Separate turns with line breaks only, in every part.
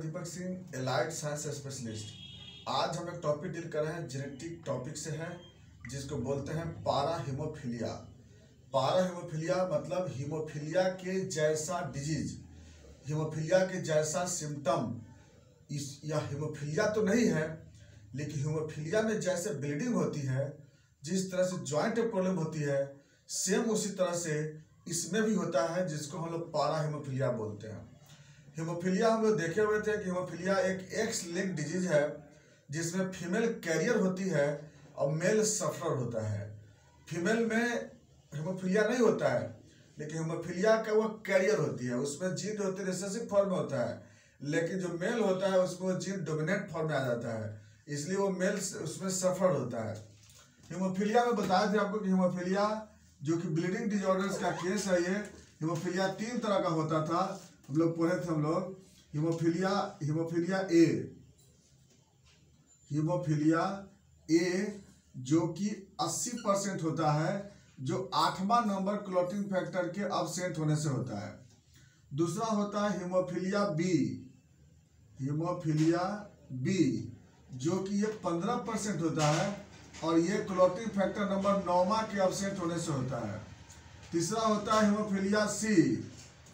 Deepak Singh, allied science specialist. आज हम एक टॉपिक डील कर रहे हैं जेनेटिक टॉपिक से है, जिसको बोलते हैं पारा हीमोफीलिया पारा हीमोफीलिया मतलब हीमोफीलिया के जैसा डिज़ीज़ हीमोफीलिया के जैसा सिम्टम इस यह हीमोफीलिया तो नहीं है, लेकिन हीमोफीलिया में जैसे ब्लीडिंग होती है, जिस तरह से ज्वाइंट प्रॉब्लम होती है सेम उसी तरह से इसमें भी होता है, जिसको हम लोग पारा हीमोफीलिया बोलते हैं। हीमोफीलिया हम लोग देखे हुए थे कि हीमोफीलिया एक एक्स लिंक डिज़ीज़ है, जिसमें फीमेल कैरियर होती है और मेल सफ़र होता है। फीमेल में हीमोफीलिया नहीं होता है, लेकिन हीमोफीलिया का वो कैरियर होती है। उसमें जीन होती रिसेसिव फॉर्म में होता है। लेकिन जो मेल होता है, उसमें जीन डोमिनेंट फॉर्म में आ जाता है। इसलिए वो मेल उसमें सफ़र होता है। हीमोफीलिया में बताया था आपको कि हीमोफीलिया जो कि ब्लीडिंग डिजॉर्डर्स का केस है ये हीमोफीलिया तीन तरह का होता था। हम लोग पढ़े थे हम लोग, haemophilia haemophilia A haemophilia A जो कि 80 परसेंट होता है, जो आठवां नंबर क्लोटिंग फैक्टर के अबसेंट होने से होता है। दूसरा होता है हीमोफीलिया बी हीमोफीलिया बी जो कि ये 15 परसेंट होता है और ये क्लोटिंग फैक्टर नंबर नौवा के अबसेंट होने से होता है। तीसरा होता है हीमोफीलिया सी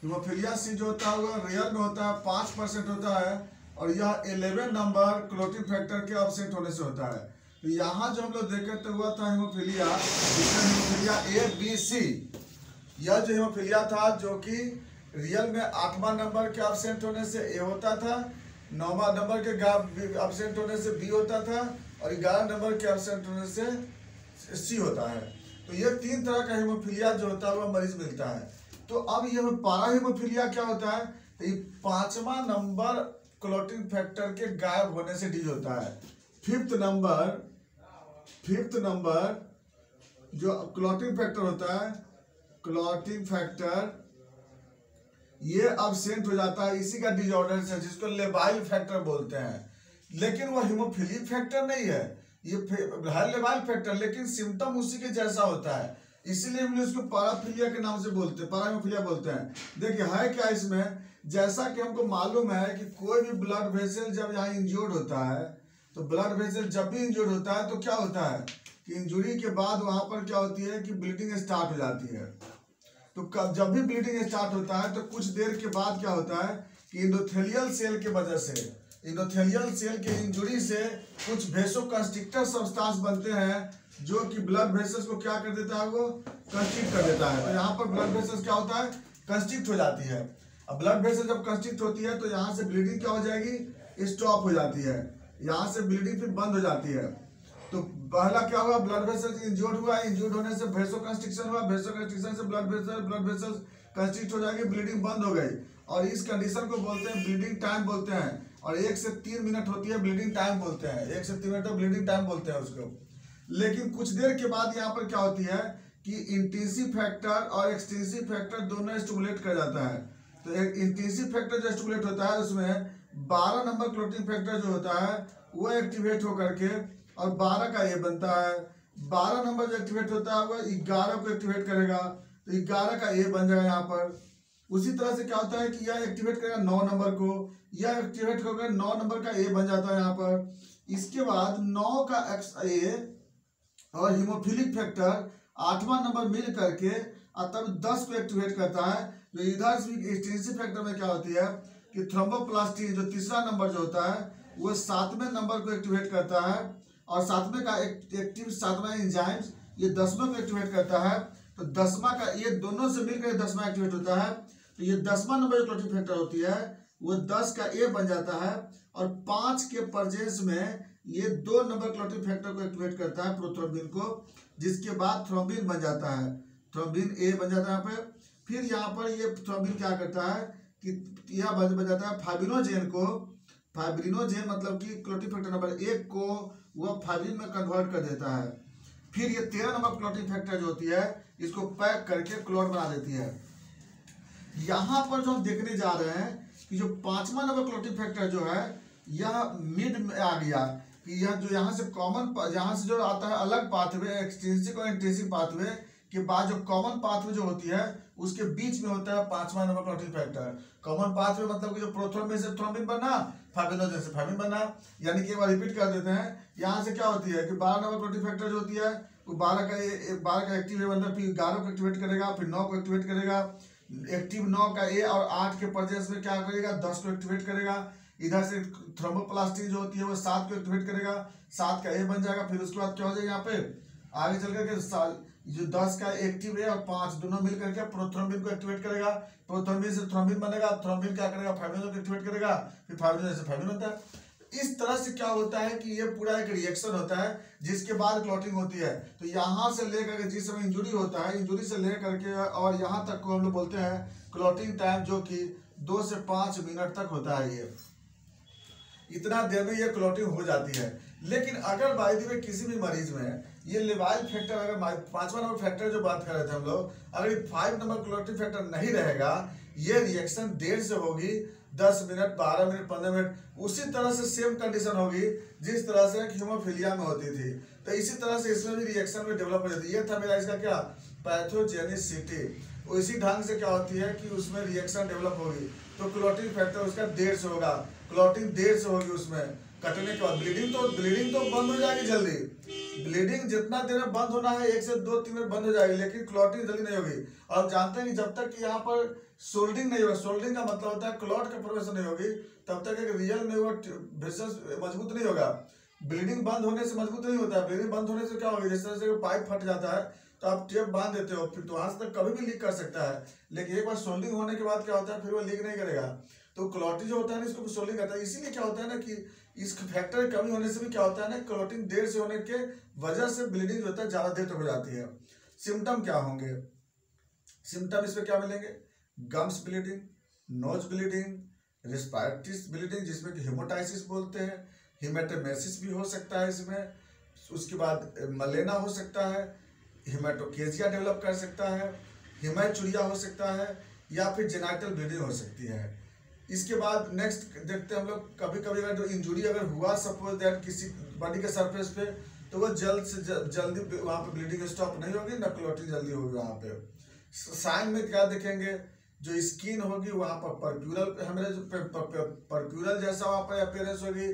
हीमोफीलिया सी जो होता है, वो रियल में होता है, पाँच परसेंट होता है, और यह इलेवन नंबर क्लोटिंग फैक्टर के अबसेंट होने से होता है। तो यहाँ जो हम लोग देखे तो हुआ था haemophilia haemophilia A B C यह जो हीमोफीलिया था, जो कि रियल में आठवां नंबर के अबसेंट होने से ए होता था, नौवा नंबर के अबसेंट होने से बी होता था, और ग्यारह नंबर के अबसेंट होने से सी होता है। तो ये तीन तरह का हीमोफीलिया जो होता है वह मरीज़ मिलता है। तो अब ये पारा हीमोफीलिया क्या होता है? तो ये पांचवा नंबर क्लोटिंग फैक्टर के गायब होने से डीज होता है। फिफ्थ नंबर फिफ्थ नंबर जो क्लॉटिंग फैक्टर होता है क्लॉटिंग फैक्टर ये अबसेंट हो जाता है। इसी का डिजॉर्डर है जिसको लेबाइल फैक्टर बोलते हैं। लेकिन वो हीमोफिलिक फैक्टर नहीं है। ये लेबाइल फैक्टर लेकिन सिम्टम उसी के जैसा होता है। इसीलिए हम इसको पाराफिलिया के नाम से बोलते हैं, पाराफिलिया बोलते हैं। देखिए, है क्या इसमें? जैसा कि हमको मालूम है कि कोई भी ब्लड वेसल जब यहाँ इंजोर्ड होता है तो ब्लड वेसल जब भी इंजोर्ड होता है तो क्या होता है? कि इंजुरी के बाद वहाँ पर क्या होती है कि ब्लीडिंग स्टार्ट हो जाती है। तो कब जब भी ब्लीडिंग स्टार्ट होता है तो कुछ देर के बाद क्या होता है कि इंडोथेलियल सेल के वजह से इंडोथेलियल सेल के इंजुरी से कुछ भेसो कंस्ट्रिक्टर सब्सटेंस बनते हैं जो कि ब्लड वेसल्स को क्या कर देता है वो कंस्ट्रिक्ट कर देता है। तो यहाँ पर ब्लड वेसल्स क्या होता है? कंस्ट्रिक्ट हो जाती है। अब ब्लड वेसल जब कंस्ट्रिक्ट होती है तो यहाँ से ब्लीडिंग क्या हो जाएगी? स्टॉप हो जाती है। यहाँ से ब्लीडिंग फिर बंद हो जाती है। तो पहला क्या हुआ? ब्लड वेसल इंजोर्ड हुआ। इंजोर्ड होने से भेसो कंस्ट्रिक्शन हुआ। भेसो कंस्ट्रिक्शन से blood vessel blood vessels constrict हो जाएगी। ब्लीडिंग बंद हो गई। और इस कंडीशन को बोलते हैं ब्लीडिंग टाइम बोलते हैं। और एक से तीन मिनट होती है ब्लीडिंग टाइम बोलते हैं। एक से तीन मिनट ब्लीडिंग टाइम बोलते हैं उसको। लेकिन कुछ देर के बाद यहाँ पर क्या होती है कि इंटेंसिव फैक्टर और एक्सटेंसिव फैक्टर दोनों स्टूमुलेट कर जाता है। तो एक इंटेंसिव फैक्टर जो स्टूमुलेट होता है, उसमें 12 नंबर क्लोटिंग फैक्टर जो होता है, वो एक्टिवेट होकर के और 12 का ये बनता है। 12 नंबर जो एक्टिवेट होता है, वो 11 को एक्टिवेट करेगा। तो 11 का ए बन जाएगा यहाँ पर। उसी तरह से क्या होता है कि यह एक्टिवेट करेगा नौ नंबर को। यह एक्टिवेट होकर नौ नंबर का ए बन जाता है यहाँ पर। इसके बाद नौ का एक्स ए और हीमोफिलिक फैक्टर आठवां नंबर मिल करके और तब दस को एक्टिवेट करता है तो इधर एक्सटेंसिव फैक्टर में क्या होती है कि थ्रोम्बोप्लास्टिन जो तीसरा नंबर जो होता है, वो सातवें नंबर को एक्टिवेट करता है और सातवें का एक्टिव सातवां इंजाइम्स ये दसवें को एक्टिवेट करता है तो दसवा का ये दोनों से मिलकर दसवा एक्टिवेट होता है तो ये दसवां नंबर जो क्लोटिंग फैक्टर होती है, वो दस का ए बन जाता है और पाँच के परजेंस में ये दो नंबर क्लोटिंग फैक्टर को एक्टिवेट करता है प्रोथ्रोम्बिन को, जिसके बाद थ्रोम्बिन बन जाता है। थ्रोम्बिन ए बन जाता है यहाँ पे। फिर यहाँ पर ये थ्रोम्बिन क्या करता है कि यह बन जाता है फाइब्रिनोजेन को। फाइब्रिनोजेन मतलब कि क्लोटिंग फैक्टर नंबर एक को वह फाइब्रिन में कन्वर्ट कर देता है। फिर ये तेरह नंबर क्लोटिंग फैक्टर जो होती है, इसको पैक करके क्लोट बना देती है। यहाँ पर जो हम देखने जा रहे हैं कि जो पांचवा नंबर क्लोटिंग फैक्टर जो है, यह मिड में आ गया। कि यह जो यहाँ से कॉमन यहाँ से जो आता है अलग पाथवे एक्सटेंसिव और इंटेंसिव पाथवे के बाद जो कॉमन पाथवे जो होती है, उसके बीच में होता है पांचवा number clotting factor common path में मतलब कि जो प्रोथ्रोम्बिन से थ्रोम्बिन बनना फाइब्रिनोजन से फाइब्रिन बनना यानी कि एक बार रिपीट कर देते हैं, यहाँ से क्या होती है कि बारह नंबर क्लॉटिंग फैक्टर जो होती है, वो बारह का बारह का एक्टिव है मतलब फिर ग्यारह को एक्टिवेट करेगा, फिर नौ को एक्टिवेट करेगा एक्टिव नौ का ए और आठ के परजेंस में क्या करेगा, दस को एक्टिवेट करेगा इधर से थ्रोम्बोप्लास्टिन जो होती है वो सात को एक्टिवेट करेगा, सात का ए बन जाएगा, फिर उसके बाद क्या हो जाएगा यहाँ पे? आगे चल करके जो दस का एक्टिव है और पाँच दोनों मिल करके प्रोथ्रोम्बिन को एक्टिवेट करेगा। प्रोथ्रोम्बिन से थ्रोम्बिन बनेगा, थ्रोम्बिन क्या करेगा? फाइब्रिन को एक्टिवेट करेगा, फिर फाइब्रिन से फाइब्रिन होता है। इस तरह से क्या होता है कि ये पूरा एक रिएक्शन होता है, जिसके बाद क्लॉटिंग होती है। तो यहाँ से लेकर के जिस समय इंजुरी होता है इंजुरी से लेकर के और यहाँ तक को हम लोग बोलते हैं क्लॉटिंग टाइम जो कि दो से पाँच मिनट तक होता है ये। इतना देर में ये क्लॉटिंग हो जाती है। लेकिन अगर बाई में किसी भी मरीज़ में ये लिवाइल फैक्टर अगर पांचवा नंबर फैक्टर जो बात कर रहे थे हम लोग, अगर फाइव नंबर क्लोटिव फैक्टर नहीं रहेगा, ये रिएक्शन देर से होगी, दस मिनट, बारह मिनट, पंद्रह मिनट, उसी तरह से सेम कंडीशन होगी जिस तरह से हीमोफीलिया में होती थी। तो इसी तरह से इसमें भी रिएक्शन में डेवलप हो जाती है। ये था मेरा इसका क्या? पैथोजेनिसिटी इसी ढंग से क्या होती है कि उसमें रिएक्शन डेवलप होगी। तो क्लोटिंग फैक्टर उसका देर से होगा। क्लोटिंग देर से होगी उसमें। कटने के बाद ब्लीडिंग तो ब्लीडिंग तो बंद हो जाएगी जल्दी। ब्लीडिंग जितना देर में बंद होना है, एक से दो तीन मिनट बंद हो जाएगी, लेकिन क्लॉटिंग जल्दी नहीं होगी। और जानते हैं कि जब तक यहाँ पर सोल्डिंग नहीं होगा सोल्डिंग का मतलब होता है क्लॉट का प्रोवेशन नहीं होगी, तब तक एक रियल में वो मज़बूत नहीं होगा। ब्लीडिंग बंद होने से मज़बूत नहीं होता है। ब्लीडिंग बंद होने से क्या होगी? जिस तरह से पाइप फट जाता है तो आप टेप बाँध देते हो, फिर तो से तक कभी भी लीक कर सकता है। लेकिन एक बार सोल्डिंग होने के बाद क्या होता है, फिर वो लीक नहीं करेगा। तो क्लॉटिंग जो होता है ना, इसको सोल्डिंग करता है। इसीलिए क्या होता है ना कि इस फैक्टर की कमी होने से भी क्या होता है ना, क्लोटिंग देर से होने के वजह से ब्लीडिंग जो होता है, ज़्यादा देर तक हो जाती है। सिम्टम क्या होंगे? सिम्टम इसमें क्या मिलेंगे? गम्स ब्लीडिंग, नोज़ ब्लीडिंग रिस्पायटिस ब्लीडिंग, जिसमें कि हिमोटाइसिस बोलते हैं। हिमेटोमेसिस भी हो सकता है इसमें। उसके बाद मलेना हो सकता है। हिमेटोकेजिया डेवलप कर सकता है हिमाचुरिया हो सकता है, या फिर जेनाइटल ब्लीडिंग हो सकती है। इसके बाद नेक्स्ट देखते हैं हम लोग कभी कभी अगर जो इंजुरी अगर हुआ सपोज़ दैट किसी बॉडी के सरफेस पे तो वो जल्द से जल्दी वहाँ पे ब्लीडिंग स्टॉप नहीं होगी, न क्लोटिंग जल्दी होगी वहाँ पे। साइन में क्या देखेंगे, जो स्किन होगी वहाँ पर परप्यूरल हेमरेज परप्यूरल जैसा वहाँ पर अपेयरेंस होगी,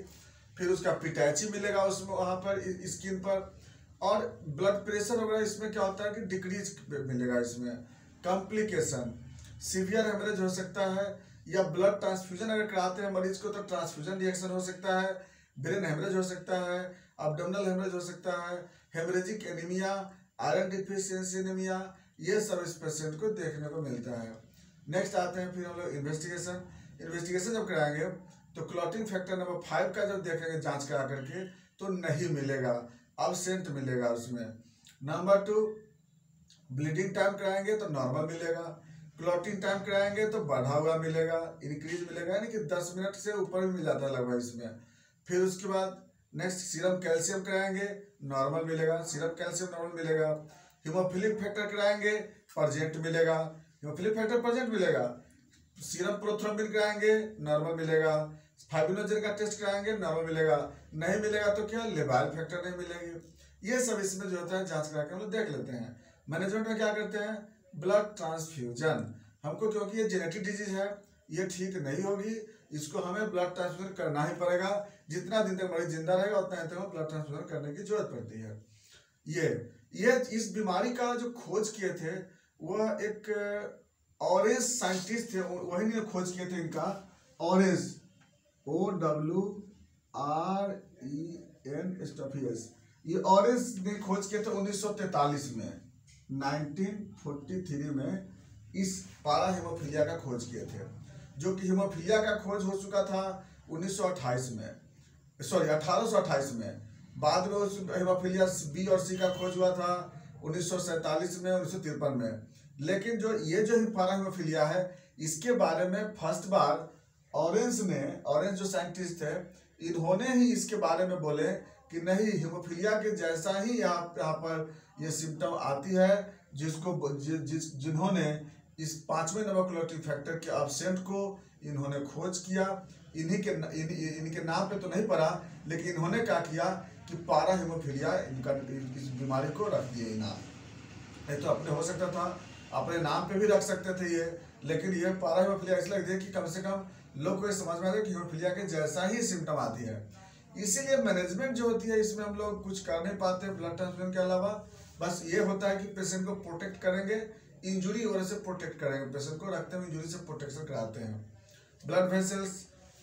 फिर उसका पिटैची मिलेगा उसमें वहाँ पर स्किन पर। और ब्लड प्रेशर वगैरह इसमें क्या होता है कि डिक्रीज मिलेगा इसमें। कॉम्प्लिकेशन सीवियर हेमरेज हो सकता है, या ब्लड ट्रांसफ्यूजन अगर कराते हैं मरीज़ को तो ट्रांसफ्यूजन रिएक्शन हो सकता है ब्रेन हेमरेज हो सकता है अबडोमिनल हेमरेज हो सकता है haemorrhagic anaemia iron deficiency anaemia ये सब इस पेशेंट को देखने को मिलता है। नेक्स्ट आते हैं फिर हम लोग इन्वेस्टिगेशन इन्वेस्टिगेशन जब कराएँगे तो क्लॉटिंग फैक्टर नंबर फाइव का जब देखेंगे जाँच करा करके तो नहीं मिलेगा। सेंट मिलेगा उसमें। नंबर टू ब्लीडिंग टाइम कराएँगे तो नॉर्मल मिलेगा। क्लॉटिंग टाइम कराएँगे तो बढ़ा हुआ मिलेगा इंक्रीज मिलेगा, यानी कि दस मिनट से ऊपर भी मिल जाता है लगभग इसमें। फिर उसके बाद नेक्स्ट सीरम कैल्शियम कराएँगे नॉर्मल मिलेगा। सीरम कैल्शियम नॉर्मल मिलेगा। हिमोफिलिक फैक्टर कराएँगे प्रजेंट मिलेगा। हिमोफिलिक फैक्टर प्रजेंट मिलेगा। सीरम प्रोथ्रोम्बिन कराएँगे नॉर्मल मिलेगा। फाइब्रिनोजन का टेस्ट कराएँगे नॉर्मल मिलेगा। नहीं मिलेगा तो क्या? लेबाइल फैक्टर नहीं मिलेगी। ये सब इसमें जो होता है, जाँच करा के हम लोग देख लेते हैं। मैनेजमेंट में क्या करते हैं? Blood transfusion. हमको क्योंकि ये जेनेटिक डिज़ीज़ है, ये ठीक नहीं होगी। इसको हमें ब्लड ट्रांसफ्यूजन करना ही पड़ेगा। जितना दिन तक मरीज़ ज़िंदा रहेगा, उतना दिन तक हमें ब्लड ट्रांसफ्यूजन करने की ज़रूरत पड़ती है। ये ये इस बीमारी का जो खोज किए थे, वह एक ऑरेंज साइंटिस्ट थे वही ने खोज किए थे इनका। Owren O W R E N स्टफियस ये ऑरेंज ने खोज किए थे 1943 में 1943 में इस पारा हेमोफीलिया का खोज किए थे। जो कि हेमोफीलिया का खोज हो चुका था 1928 में, सॉरी 1828 में। बाद में हेमोफीलिया बी और सी का खोज हुआ था उन्नीस में उन्नीस में। लेकिन जो ये जो पारा हेमोफीलिया है, इसके बारे में फ़र्स्ट बार ऑरेंज ने ऑरेंज जो साइंटिस्ट थे इन्होंने ही इसके बारे में बोले कि नहीं हीमोफीलिया के जैसा ही यहाँ यहाँ पर ये सिम्टम आती है जिसको जि, जिस जिन्होंने इस पाँचवें नंबर क्लोटिव फैक्टर के एबसेंट को इन्होंने खोज किया। इन्हीं के इन, इनके नाम पे तो नहीं पड़ा लेकिन इन्होंने क्या किया कि पारा हीमोफीलिया इनका इस बीमारी को रख दिया नाम नहीं तो अपने हो सकता था अपने नाम पे भी रख सकते थे ये लेकिन ये पारा हीमोफीलिया इसलिए कि कम से कम लोग को समझ में आ जाए कि हीमोफीलिया के जैसा ही सिम्टम आती है। इसीलिए मैनेजमेंट जो होती है, इसमें हम लोग कुछ कर नहीं पाते ब्लड ट्रांसफ्यूजन के अलावा। बस ये होता है कि पेशेंट को प्रोटेक्ट करेंगे इंजुरी होने से प्रोटेक्ट करेंगे। पेशेंट को रखते हुए इंजुरी से प्रोटेक्शन कराते हैं। ब्लड वेसल्स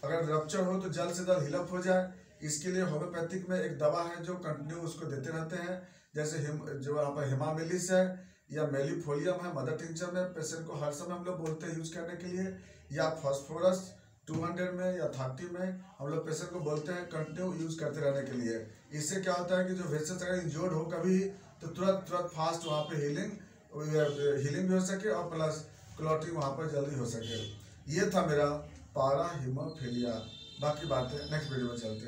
अगर रप्चर हो तो जल्द से जल्द हिलअप हो जाए। इसके लिए होम्योपैथिक में एक दवा है जो कंटिन्यू उसको देते रहते हैं। जैसे हिम, जो यहाँ पर हिमामिलिस है या मेलीफोलियम है मदर टिंचर में पेशेंट को हर समय हम लोग बोलते हैं यूज़ करने के लिए। या फॉस्फोरस 200 में या 30 में, हम लोग पेशेंट को बोलते हैं कंटिन्यू यूज़ करते रहने के लिए। इससे क्या होता है कि जो वेसेस अगर इंजोर्ड हो कभी तो तुरंत तुरंत फास्ट वहाँ पे हीलिंग हीलिंग भी हो सके और प्लस क्लॉटिंग वहाँ पर जल्दी हो सके। ये था मेरा पारा हिमोफीलिया। बाकी बातें नेक्स्ट वीडियो में चलते हैं।